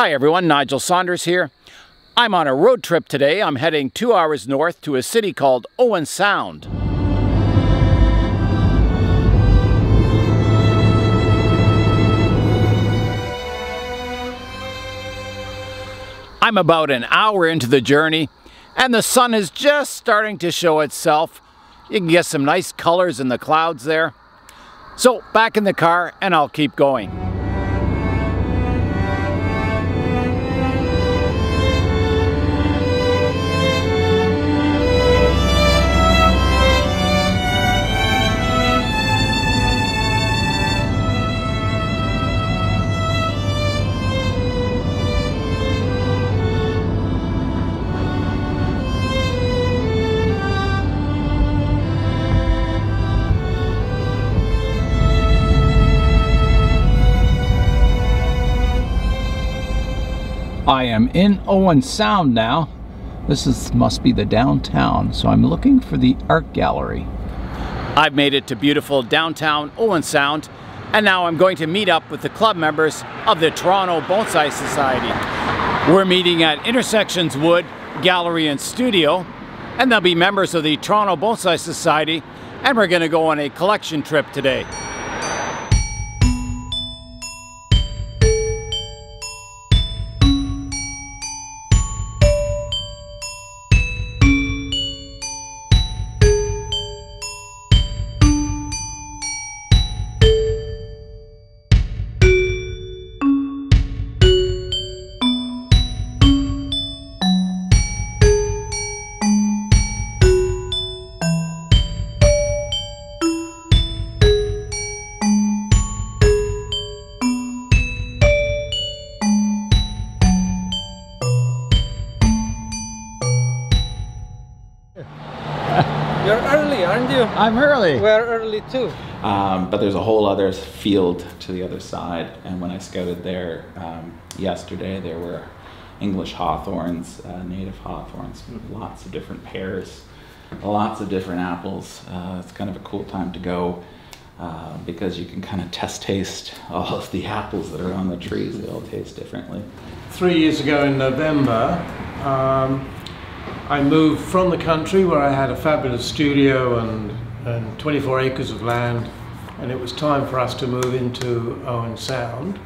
Hi everyone, Nigel Saunders here. I'm on a road trip today. I'm heading two hours north to a city called Owen Sound. I'm about an hour into the journey and the sun is just starting to show itself. You can get some nice colors in the clouds there. So back in the car and I'll keep going. Am in Owen Sound now. This is must be the downtown, so I'm looking for the art gallery. I've made it to beautiful downtown Owen Sound, and now I'm going to meet up with the club members of the Toronto Bonsai Society. We're meeting at Intersections Wood Gallery and Studio, and they'll be members of the Toronto Bonsai Society, and we're going to go on a collection trip today. I'm early. We're early too. Um, but there's a whole other field to the other side. And when I scouted there um, yesterday, there were English hawthorns, uh, native hawthorns, lots of different pears, lots of different apples. Uh, it's kind of a cool time to go. Uh, because you can kind of test taste all of the apples that are on the trees. They all taste differently. Three years ago in November, um, I moved from the country where I had a fabulous studio and and 24 acres of land, and it was time for us to move into Owen Sound.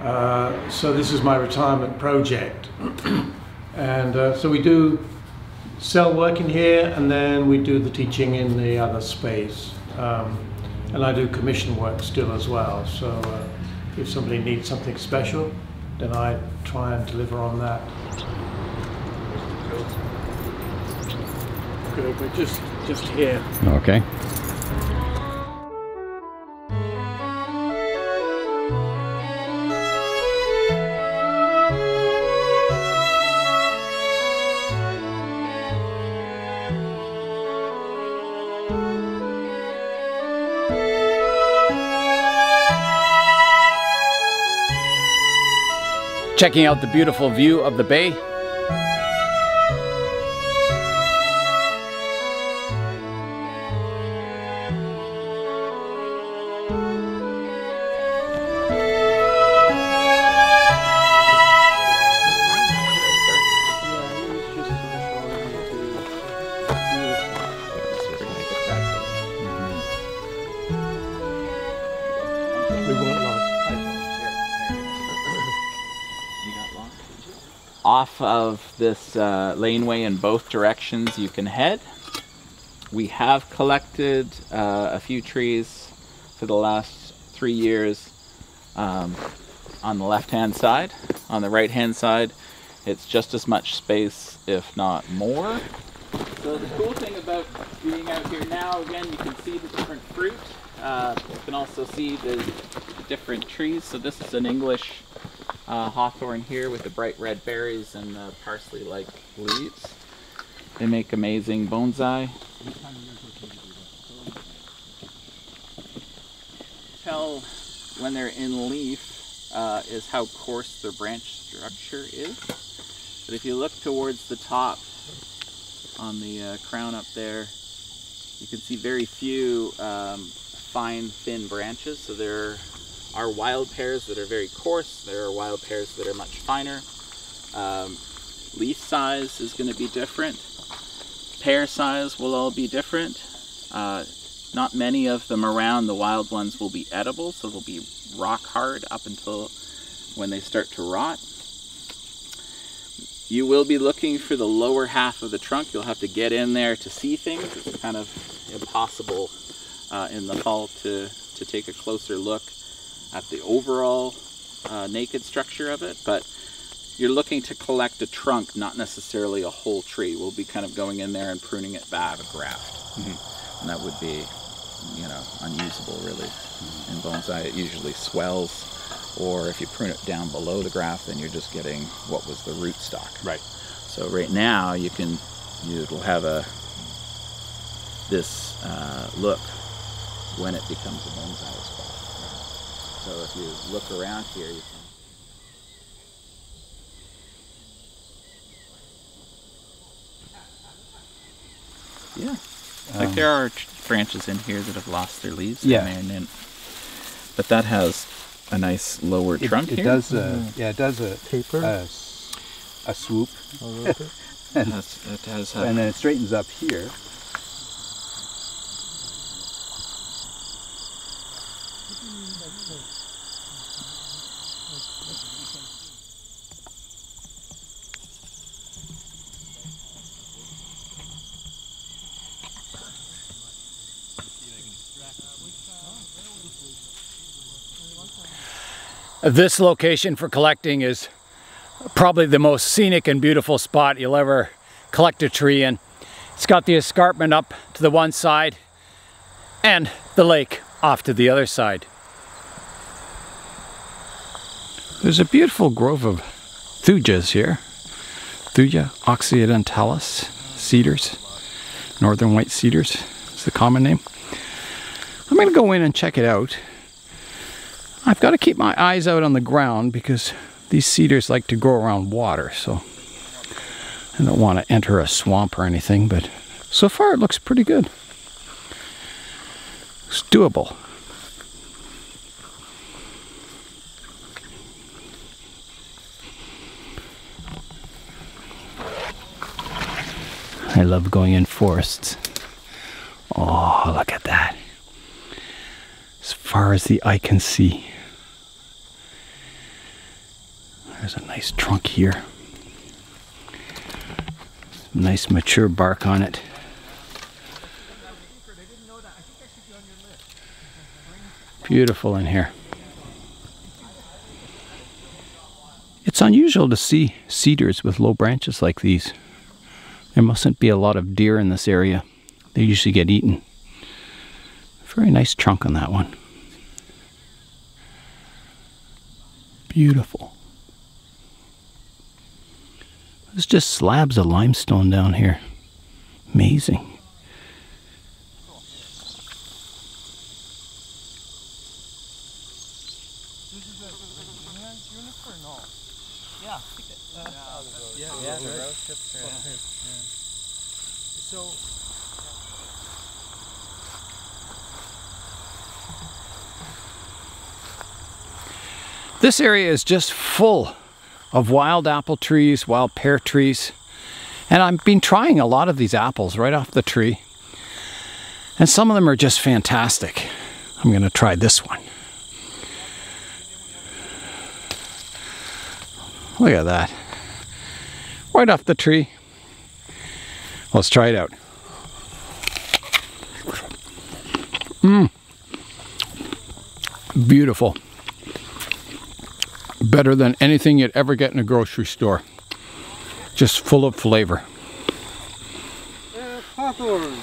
Uh, so this is my retirement project. and uh, so we do cell work in here, and then we do the teaching in the other space. Um, and I do commission work still as well. So uh, if somebody needs something special, then I try and deliver on that. Good, we're just just here. Okay. Checking out the beautiful view of the bay this uh, laneway in both directions you can head. We have collected uh, a few trees for the last three years um, on the left hand side. On the right hand side it's just as much space if not more. So the cool thing about being out here now, again you can see the different fruit. Uh, you can also see the, the different trees. So this is an English uh, hawthorn here with the bright red berries and the parsley-like leaves. They make amazing bonsai. Tell when they're in leaf uh, is how coarse their branch structure is. But if you look towards the top on the uh, crown up there, you can see very few um, fine thin branches so they're are wild pears that are very coarse. There are wild pears that are much finer. Um, leaf size is going to be different. Pear size will all be different. Uh, not many of them around. The wild ones will be edible, so they'll be rock hard up until when they start to rot. You will be looking for the lower half of the trunk. You'll have to get in there to see things. It's kind of impossible uh, in the fall to, to take a closer look at the overall uh, naked structure of it, but you're looking to collect a trunk, not necessarily a whole tree. We'll be kind of going in there and pruning it back a graft. And that would be, you know, unusable really. In bonsai, it usually swells, or if you prune it down below the graft, then you're just getting what was the root stock. Right. So right now you can, you will have a this uh, look when it becomes a bonsai as well. So if you look around here, you can. Yeah, like there are branches in here that have lost their leaves. Yeah. and, and, but that has a nice lower It, trunk it here. does. Uh, yeah, it does a Taper? a, s- a swoop, a little bit. It has, it has a- and then it straightens up here. This location for collecting is probably the most scenic and beautiful spot you'll ever collect a tree in. It's got the escarpment up to the one side and the lake off to the other side. There's a beautiful grove of thujas here. Thuja occidentalis cedars, northern white cedars is the common name. I'm going to go in and check it out. I've got to keep my eyes out on the ground because these cedars like to grow around water, so I don't want to enter a swamp or anything, but so far it looks pretty good. It's doable. I love going in forests. Oh, look at that. As far as the eye can see. There's a nice trunk here. Nice mature bark on it. Beautiful in here. It's unusual to see cedars with low branches like these. There mustn't be a lot of deer in this area. They usually get eaten. Very nice trunk on that one. Beautiful. There's just slabs of limestone down here. Amazing. This area is just full of wild apple trees, wild pear trees. And I've been trying a lot of these apples right off the tree. And some of them are just fantastic. I'm going to try this one. Look at that. Right off the tree. Let's try it out. Mmm. Beautiful better than anything you'd ever get in a grocery store. Just full of flavor.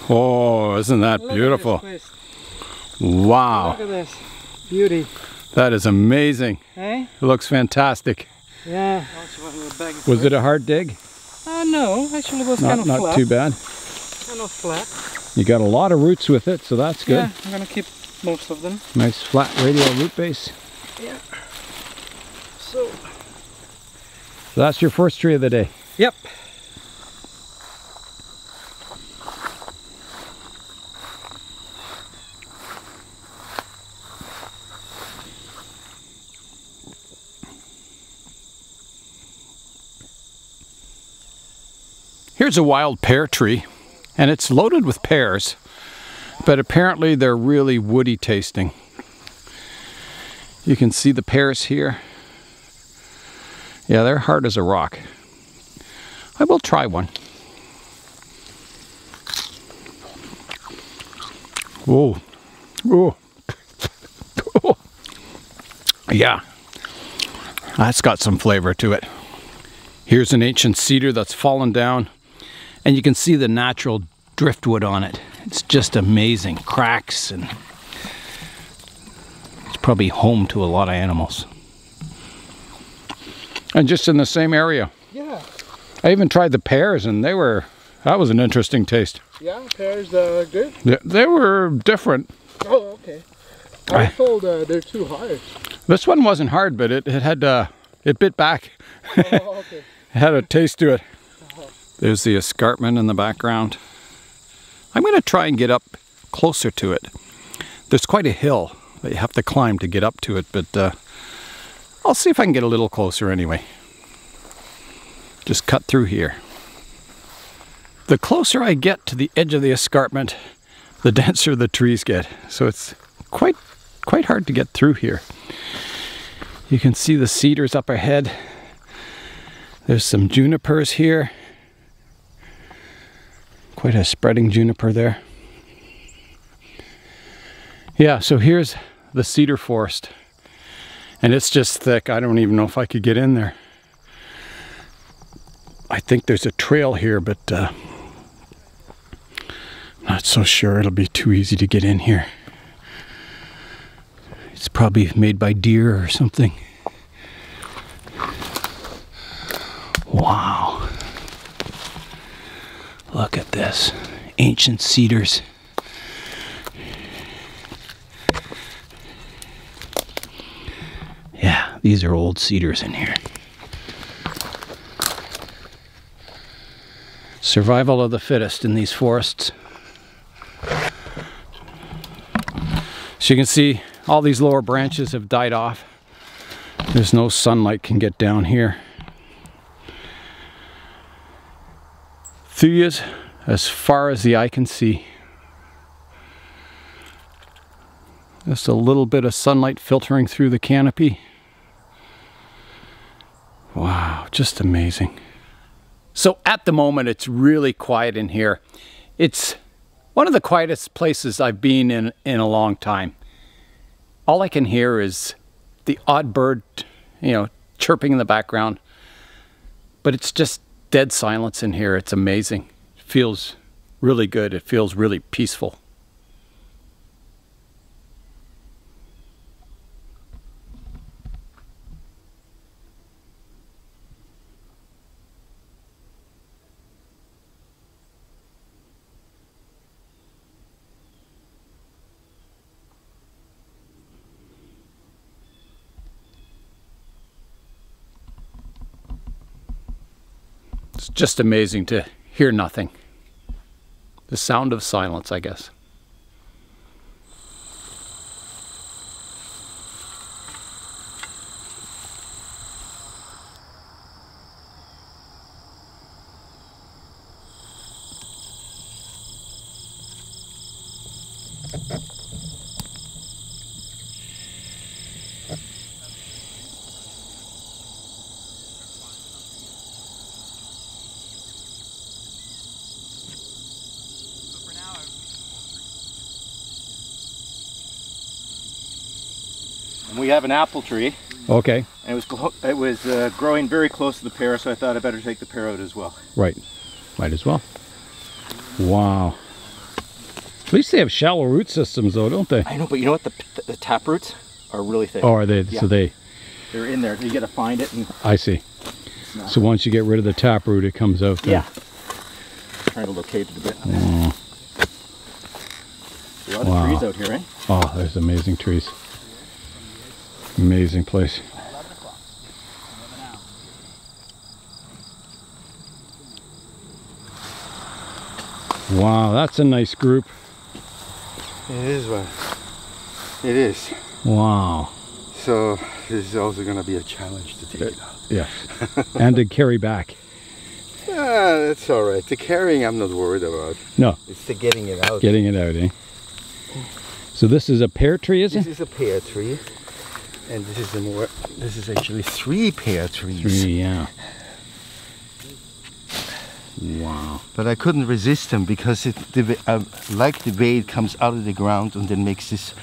Oh, isn't that Look beautiful? Wow, Look at this. Beauty. that is amazing. Eh? It looks fantastic. Yeah. Was it a hard dig? Uh, no, actually it was Not, kind of not flat. too bad. Kind of flat. You got a lot of roots with it, so that's good. Yeah, I'm gonna keep most of them. Nice flat radial root base. So, so that's your first tree of the day. Yep. Here's a wild pear tree, and it's loaded with pears, but apparently they're really woody tasting. You can see the pears here. Yeah, they're hard as a rock. I will try one. Whoa. Whoa. Yeah. That's got some flavor to it. Here's an ancient cedar that's fallen down, and you can see the natural driftwood on it. It's just amazing. Cracks, and it's probably home to a lot of animals. And just in the same area. Yeah, I even tried the pears, and they were, that was an interesting taste. yeah, pears are good. They, they were different. Oh, okay. I I- was told uh, they're too hard. This one wasn't hard, but it, it had, uh, it bit back. oh, okay. It had a taste to it. There's the escarpment in the background. I'm going to try and get up closer to it. There's quite a hill that you have to climb to get up to it, but uh, I'll see if I can get a little closer anyway. Just cut through here. The closer I get to the edge of the escarpment, the denser the trees get. So it's quite quite hard to get through here. You can see the cedars up ahead. There's some junipers here. Quite a spreading juniper there. Yeah, so here's the cedar forest. And it's just thick. I don't even know if I could get in there. I think there's a trail here, but uh, not so sure it'll be too easy to get in here. It's probably made by deer or something. Wow. Look at this. Ancient cedars. Yeah, these are old cedars in here. Survival of the fittest in these forests. So you can see all these lower branches have died off. There's no sunlight can get down here. Thujas as far as the eye can see. Just a little bit of sunlight filtering through the canopy. Wow, just amazing. So at the moment, it's really quiet in here. It's one of the quietest places I've been in in a long time. All I can hear is the odd bird, you know, chirping in the background. But it's just dead silence in here. It's amazing. It feels really good. It feels really peaceful. It's just amazing to hear nothing. The sound of silence, I guess. We have an apple tree, Okay, and it was it was uh, growing very close to the pear, so I thought I better take the pear out as well. right. Might as well. Wow. At least they have shallow root systems, though, don't they? I know, but you know what? The, the, tap roots are really thick. Oh, are they? Yeah. So they. They're in there. You got to find it and I see. So once you get rid of the taproot, it comes out. Then. yeah. Trying to locate it a bit. Mm. A lot Wow. of trees out here, eh? Oh, there's amazing trees. Amazing place. Wow, that's a nice group. It is one. It is. Wow. So this is also going to be a challenge to take it out. Yeah. and to carry back. Yeah, Ah, that's all right. The carrying, I'm not worried about. No. It's the getting it out. Getting it out, eh? So this is a pear tree, is This it? is a pear tree, and this is more. This is actually three pear trees. Three, yeah. Wow. But I couldn't resist them because it, the, I like the way it comes out of the ground and then makes this.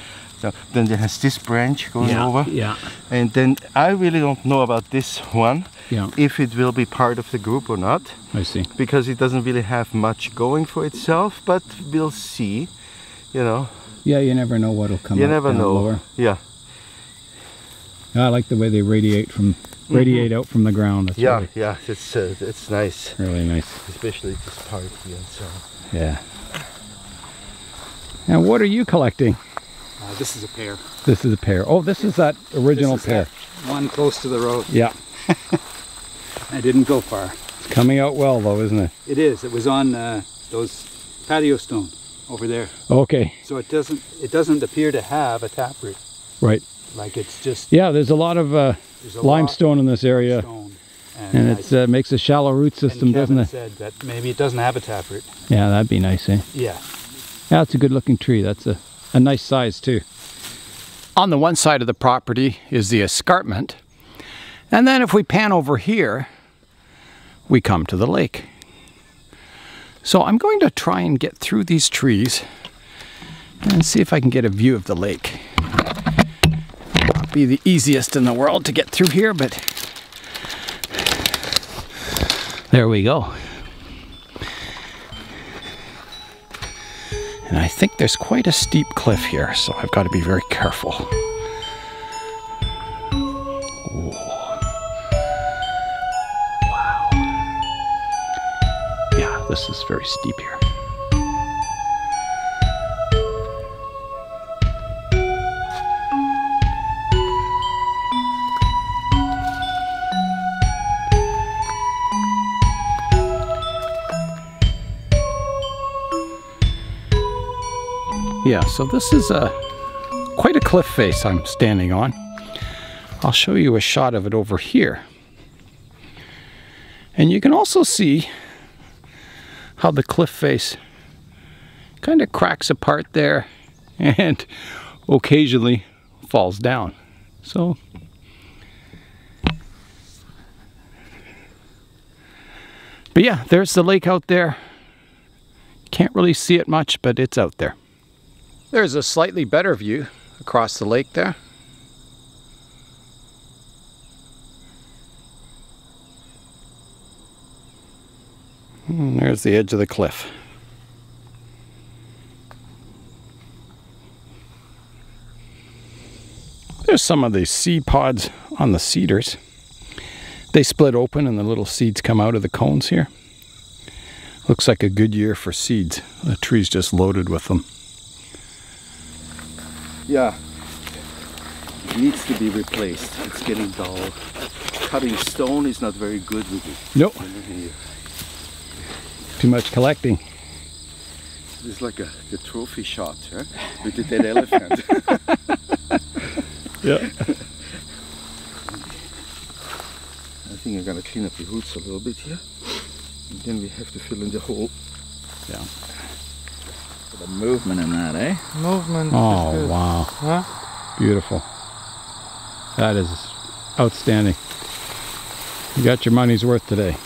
So then it has this branch going yeah. over, Yeah. and then I really don't know about this one Yeah. if it will be part of the group or not I see. because it doesn't really have much going for itself. But we'll see. You know, Yeah, you never know what'll come you never know. lower. Yeah, I like the way they radiate from radiate out from the ground. That's yeah, really, yeah. It's uh, it's nice, really nice. especially this part here. So. Yeah. And what are you collecting? Uh, this is a pear. This is a pear. Oh, this is that original This is pear. that One close to the road. Yeah. I didn't go far. It's coming out well though, isn't it? It is. It was on uh, those patio stone over there. Okay. So it doesn't it doesn't appear to have a taproot. Right. Like it's just Yeah, there's a lot of uh, there's a lot limestone in this area, stone. and I- it uh, makes a shallow root and system, doesn't it? said that maybe it doesn't have a taproot. Yeah, that'd be nice, eh? Yeah. Yeah, it's a good looking tree. That's a, a nice size too. On the one side of the property is the escarpment. And then if we pan over here, we come to the lake. So I'm going to try and get through these trees and see if I can get a view of the lake. Be the easiest in the world to get through here, but there we go. And I think there's quite a steep cliff here, so I've got to be very careful. Wow. Yeah, this is very steep here. Yeah, so this is a quite a cliff face I'm standing on. I'll show you a shot of it over here. And you can also see how the cliff face kind of cracks apart there and occasionally falls down. So But yeah, there's the lake out there. Can't really see it much, but it's out there. There's a slightly better view across the lake there. And there's the edge of the cliff. There's some of the seed pods on the cedars. They split open and the little seeds come out of the cones here. Looks like a good year for seeds. The tree's just loaded with them. Yeah. It needs to be replaced. It's getting dull. Cutting stone is not very good with it. Nope, too much collecting. It's like a the trophy shot, huh? With the dead elephant. Yeah. I think I'm gonna clean up the roots a little bit here. And then we have to fill in the hole. The movement in that, eh? Movement. Oh, is good. wow. Huh? Beautiful. That is outstanding. You got your money's worth today.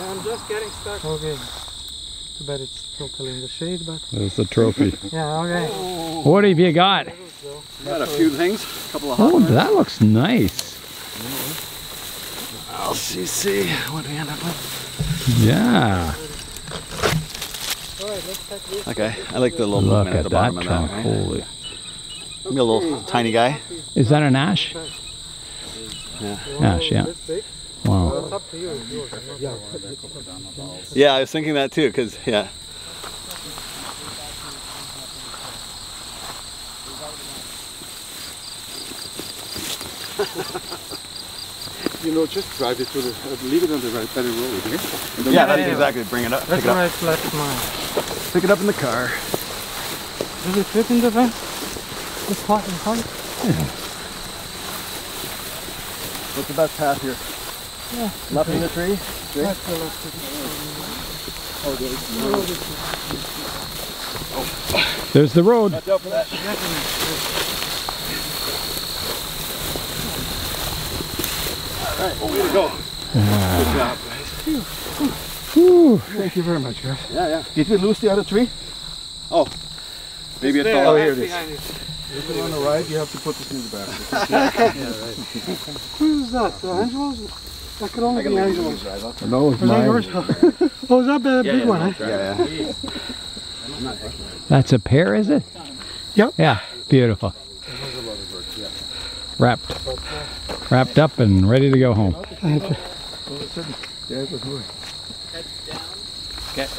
I'm just getting stuck. Okay. Too bad it's totally in the shade, but There's the trophy. yeah, okay. what have you got? Got a few things, a couple of Oh, that looks nice. I'll see, see what we end up with. Yeah. Okay, I like the little Look movement at, at the that bottom trunk. of that. Holy. Maybe a little tiny guy. Is that an ash? Yeah. Ash, yeah. Wow. It's up to you. It's yours. Yeah, I was thinking that too, because, yeah. You know, just drive it to the, uh, leave it on the right by the road, okay? And then Yeah, that's exactly. Bring it up. That's Pick it up. right, flat mine. Pick it up in the car. Does it fit in the van? It's hot and hot. What's the best path here? Yeah. Left in the tree? There's the road. Thank you very much, guys. Yeah, yeah. Did we lose the other tree? Oh, Maybe it There, fell. Oh, here it is. behind it. If you want to ride, you have to put this in the basket. Who's that? The Angelo's? That could only be Angelo's. No, it's Was that yours? oh, is that the big one, eh? Yeah, yeah. That's a pear, is it? Yep. Yeah, beautiful. Wrapped. Wrapped up and ready to go home. Yeah, it.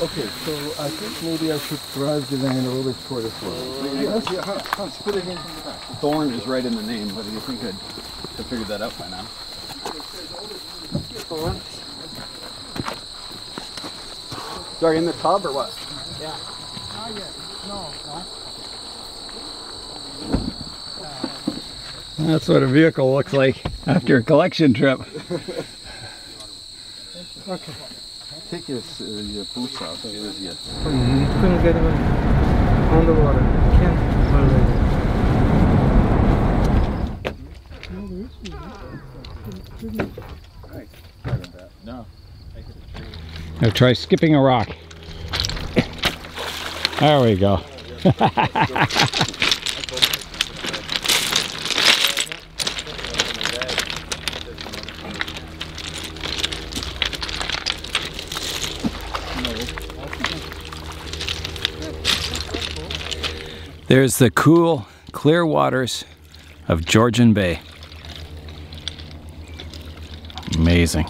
Okay, so I think maybe I should drive the van a little bit toward the floor. Thorn is right in the name, but you think I'd have figured that out by now. Sorry, in the tub or what? That's what a vehicle looks like after a collection trip. okay. Take your, uh, your boots off. Here's your- Couldn't get him on the water. Can't believe it. Now try skipping a rock. There we go. There's the cool, clear waters of Georgian Bay. Amazing.